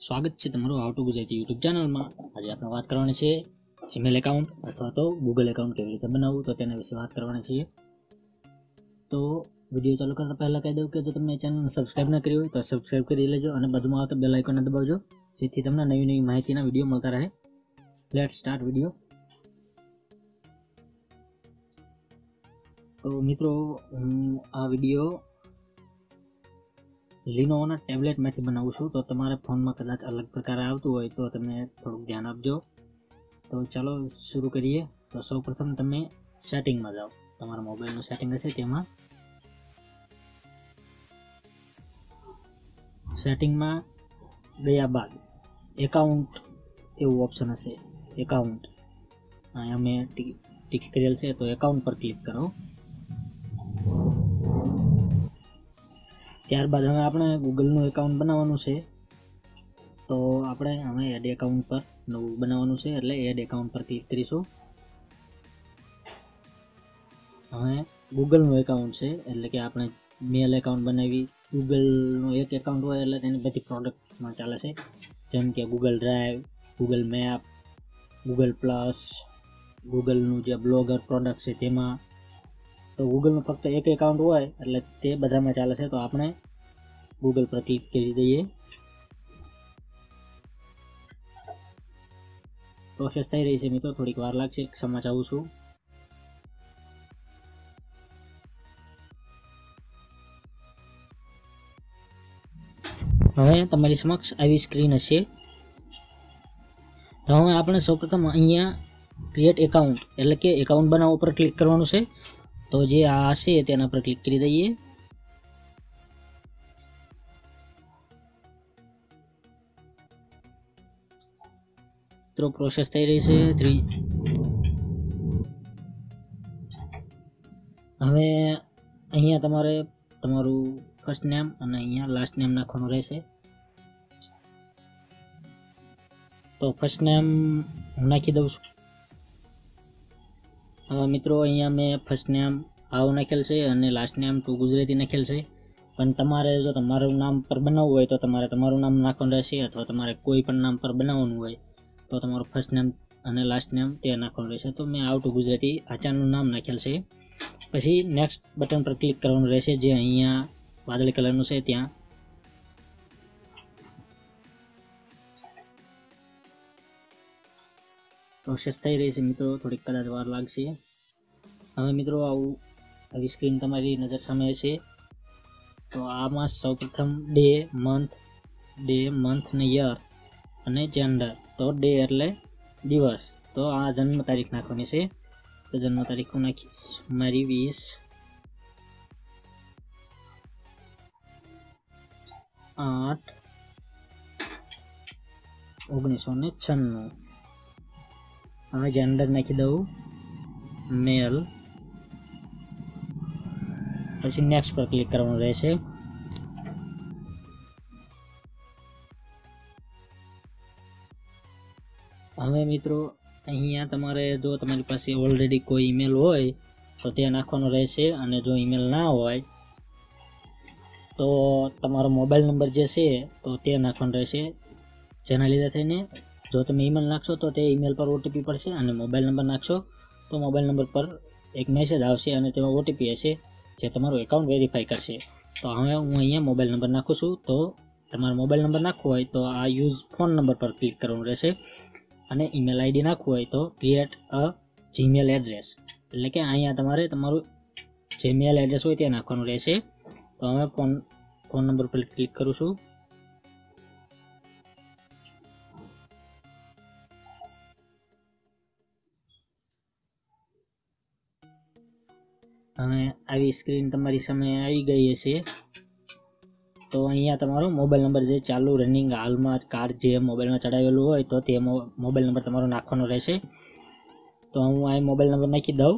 સ્વાગત છે તમારું હાઉ ટુ ગુજરાતી યુટ્યુબ ચેનલમાં આજે આપણે વાત કરવાની છે જીમેલ એકાઉન્ટ અથવા તો ગૂગલ એકાઉન્ટ કેવી રીતે બનાવવું તો તેના વિશે વાત કરવાની છીએ તો વીડિયો ચાલુ કરતાં પહેલાં કહી દઉં કે જો તમે ચેનલને સબસ્ક્રાઈબ ના કરી હોય તો સબસ્ક્રાઈબ કરી લેજો અને બધુમાં આવતા બેલ આઇકોનને દબાવજો, જેથી તમને નવી નવી માહિતીના વીડિયો મળતા રહે. લેટ સ્ટાર્ટ વીડિયો તો મિત્રો, હું આ વીડિયો લિનોવાના ટેબ્લેટમાંથી બનાવું છું, તો તમારા ફોનમાં કદાચ અલગ પ્રકારે આવતું હોય તો તમે થોડુંક ધ્યાન આપજો. તો ચાલો શરૂ કરીએ. તો સૌ પ્રથમ તમે સેટિંગમાં જાઓ. તમારા મોબાઈલનું સેટિંગ હશે તેમાં. સેટિંગમાં ગયા બાદ એકાઉન્ટ એવું ઓપ્શન હશે. એકાઉન્ટ અહીંયા મેં ટીક કરેલ છે, તો એકાઉન્ટ પર ક્લિક કરો. ત્યારબાદ હવે આપણે ગૂગલનું એકાઉન્ટ બનાવવાનું છે. તો આપણે હવે એડ એકાઉન્ટ પર નવું બનાવવાનું છે, એટલે એડ એકાઉન્ટ પર ક્લિક કરીશું. હવે ગૂગલનું એકાઉન્ટ છે, એટલે કે આપણે મેલ એકાઉન્ટ બનાવી ગૂગલનું એક એકાઉન્ટ હોય, એટલે તેની બધી પ્રોડક્ટમાં ચાલે છે. જેમ કે Google Drive Google Map Google Plus ગૂગલનું જે બ્લોગર પ્રોડક્ટ છે તેમાં. તો ગૂગલનું ફક્ત એક એકાઉન્ટ હોય, એટલે તે બધામાં ચાલે છે. તો આપણે ગૂગલ પર ક્લિક કરી દઈએ પ્રોસેસ થઈ રહી છે મિત્રો, થોડીક વાર લાગશે ક્ષમા ચાહું છું. હવે તમારી સમક્ષ આવી સ્ક્રીન હશે. તો હવે આપણે સૌપ્રથમ અહીંયા ક્રિએટ એકાઉન્ટ એટલે કે એકાઉન્ટ બનાવવા પર ક્લિક કરવાનું છે. તો જે આ હશે, તેના પર ક્લિક કરી દઈએ. મિત્રો પ્રોસેસ થઈ રહી છે. થ્રી હવે અહીંયા તમારે તમારું ફર્સ્ટ નેમ અને અહીંયા લાસ્ટ નેમ નાખવાનું રહેશે. તો ફર્સ્ટ નેમ હું નાખી દઉં છું. મિત્રો, અહીંયા મેં ફર્સ્ટ નેમ આવું નાખેલ છે અને લાસ્ટ નેમ ટુ ગુજરાતી નાખેલ છે. પણ તમારે જો તમારું નામ પર બનાવવું હોય તો તમારે તમારું નામ નાખવાનું રહેશે અથવા તમારે કોઈ પણ નામ પર બનાવવાનું હોય તો તમારું ફર્સ્ટ નેમ અને લાસ્ટ નેમ તે નાખવાનું રહેશે. તો મેં આઉટ ગુજરાતી આચારનું નામ નાખેલ છે. પછી નેક્સ્ટ બટન પર ક્લિક કરવાનું રહેશે, જે અહીંયા વાદળી કલરનું છે ત્યાં. પ્રોસેસ થઈ રહી છે મિત્રો, થોડીક કદાચ વાર લાગશે. હવે મિત્રો આવું, આવી સ્ક્રીન તમારી નજર સામે છે તો આમાં સૌપ્રથમ ડે મંથ ડે મંથ ને યર અને જેન્ડર તો ડે એટલે દિવસ. તો આ જન્મ તારીખ નાખવાની છે. તો જન્મ તારીખ હું નાખીશ. મારી વીસ. આઠ. ઓગણીસો ને છન્નું. હવે જેન્ડર નાખી દઉં મેલ પછી નેક્સ્ટ પર ક્લિક કરવાનું રહેશે. હવે મિત્રો, અહીંયા તમારે જો તમારી પાસે ઓલરેડી કોઈ ઈમેલ હોય, તો તે નાખવાનો રહેશે. અને જો ઈમેલ ના હોય, તો તમારો મોબાઈલ નંબર જે છે, તો તે નાખવાનો રહેશે. જેના લીધે થઈને જો તમે ઈમેલ નાખશો, તો તે ઈમેલ પર ઓટીપી પડશે અને મોબાઈલ નંબર નાખશો, તો મોબાઈલ નંબર પર એક મેસેજ આવશે અને તેમાં ઓટીપી હશે, જે તમારું એકાઉન્ટ વેરીફાઈ કરશે. તો હવે હું અહીંયા મોબાઈલ નંબર નાખું છું. તો તમારો મોબાઈલ નંબર નાખવો હોય, તો આ યુઝ ફોન નંબર પર ક્લિક કરવાનું રહેશે. અને ઈમેલ આઈડી નાખવું હોય તો ક્રિએટ અ જીમેલ એડ્રેસ એટલે કે અહીંયા તમારે તમારું જીમેલ એડ્રેસ હોય તે નાખવાનું રહેશે. તો હવે ફોન ફોન નંબર પર ક્લિક કરું છું. હવે આવી સ્ક્રીન તમારી સામે આવી ગઈ હશે. તો અહીંયા તમારો મોબાઈલ નંબર જે ચાલુ રનિંગ હાલમાં કાર્ડ જે મોબાઈલમાં ચડાવેલું હોય તો તે મોબાઈલ નંબર તમારો નાખવાનો રહેશે. તો હું આ મોબાઈલ નંબર નાખી દઉં.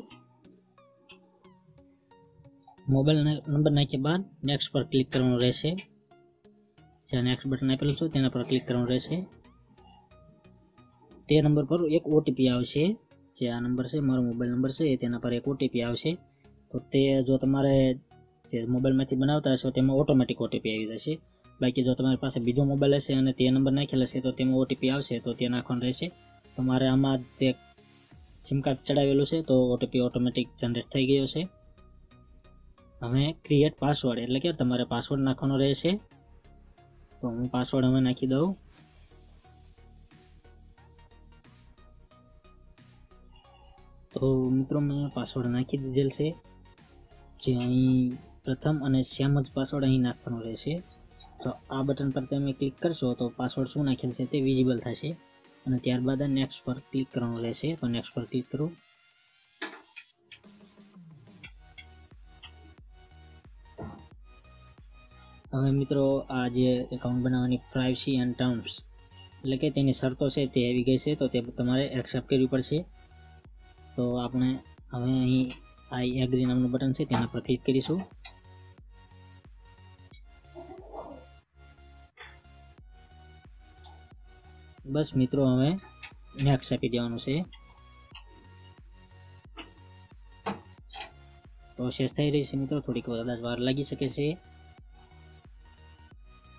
મોબાઈલ નંબર નાખ્યા બાદ નેક્સ્ટ પર ક્લિક કરવાનું રહેશે. જ્યાં નેક્સ્ટ બટન આપેલું છે તેના પર ક્લિક કરવાનું રહેશે. તે નંબર પર એક ઓટીપી આવશે. જે આ નંબર છે, મારો મોબાઈલ નંબર છે તેના પર એક ઓટીપી આવશે. તો તે જો તમારે જે મોબાઈલમાંથી બનાવતા હશો, તેમાં ઓટોમેટિક ઓટીપી આવી જશે. બાકી જો તમારી પાસે બીજો મોબાઈલ હશે અને તે નંબર નાખેલ હશે, તો તેમાં ઓટીપી આવશે, તો તે નાખવાનું રહેશે. તમારે આમાં જે સિમ કાર્ડ ચડાવેલું છે, તો ઓટીપી ઓટોમેટિક જનરેટ થઈ ગયો છે. હવે ક્રિએટ પાસવર્ડ એટલે કે તમારે પાસવર્ડ નાખવાનો રહેશે. તો હું પાસવર્ડ હવે નાખી દઉં. તો મિત્રો, મેં પાસવર્ડ નાખી દીધેલ છે. જે અહીં પ્રથમ અને સેમ જ પાસવર્ડ અહીં નાખવાનો રહેશે. તો આ બટન પર તમે ક્લિક કરશો તો પાસવર્ડ શું નાખેલ છે તે વિઝિબલ થશે. અને ત્યારબાદ નેક્સ્ટ પર ક્લિક કરવાનું રહેશે. તો નેક્સ્ટ પર ક્લિક કરો. હવે મિત્રો આ જે એકાઉન્ટ બનાવવાની પ્રાઇવસી એન્ડ ટર્મ્સ એટલે કે તેની શરતો છે તે આવી ગઈ છે તો તે તમારે એક્સેપ્ટ કરવી પડશે. તો આપણે હવે અહીં આઈ એગ્રી નામનું બટન છે, તેના પર ક્લિક કરીશું. બસ મિત્રો, હવે નેક્સ્ટ આપી દેવાનું છે. પ્રોસેસ થઈ રહી છે મિત્રો, થોડીક કદાચ વાર લાગી શકે છે.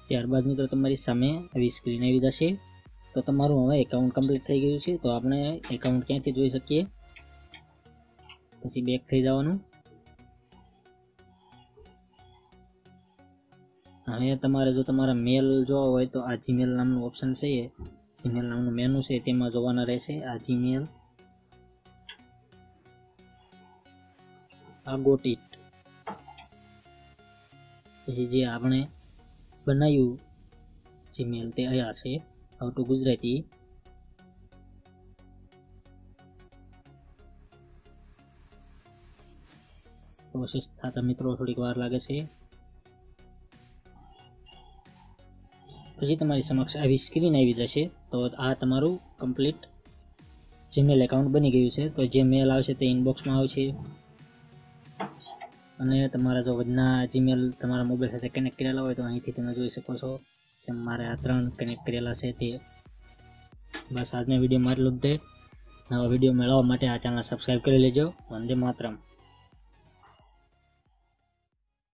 ત્યારબાદ મિત્રો, તમારી સામે આવી સ્ક્રીન આવી જશે. તો તમારું હવે એકાઉન્ટ કમ્પ્લીટ થઈ ગયું છે, તો આપણે એકાઉન્ટ ક્યાંથી જોઈ શકીએ? પછી બેક થઈ જવાનું. હવે તમારે જો તમારા મેલ જોવા હોય તો આ જીમેલ નામનું ઓપ્શન છે જીમેલ નામનું મેનુ છે, તેમાં જોવાના રહેશે આ જીમેલ આ ગોટીટ પછી જે આપણે બનાવ્યું જીમેલ તે અહીંયા છે હાઉ ટુ ગુજરાતી. પ્રોસેસ થતા મિત્રો થોડીક વાર લાગે છે. પછી તમારી સમક્ષ આવી સ્ક્રીન આવી જશે, તો આ તમારું કમ્પ્લીટ જીમેલ એકાઉન્ટ બની ગયું છે. તો જે મેલ આવશે તે ઇનબોક્સમાં આવશે. અને તમારા જો વધના જીમેલ તમારા મોબાઈલ સાથે કનેક્ટ કરેલા હોય તો અહીંથી તમે જોઈ શકો છો જેમ મારે આ ત્રણ કનેક્ટ કરેલા છે તે. બસ આજનો વીડિયો મારી લુદ્ધે નવા વીડિયો મેળવવા માટે આ ચેનલ સબસ્ક્રાઈબ કરી લેજો. વંદે માતરમ.